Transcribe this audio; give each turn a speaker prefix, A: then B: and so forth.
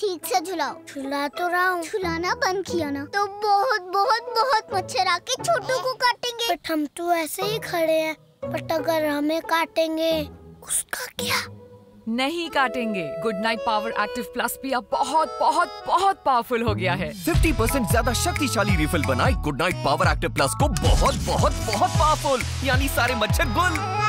A: ठीक से झुलाओ
B: झुला तो रहा हूँ।
A: झुलाना बंद किया ना। तो बहुत बहुत बहुत मच्छर आके छोटू को काटेंगे।
B: बट हम तो ऐसे ही खड़े हैं। बट अगर हमें काटेंगे उसका क्या?
C: नहीं काटेंगे। Good night power active plus भी अब बहुत बहुत बहुत पावरफुल हो गया है।
D: 50% ज़्यादा शक्तिशाली रिफिल बनाए good night power active plus को बहुत बहुत बहुत पावरफुल यानी सारे मच्छर गुल।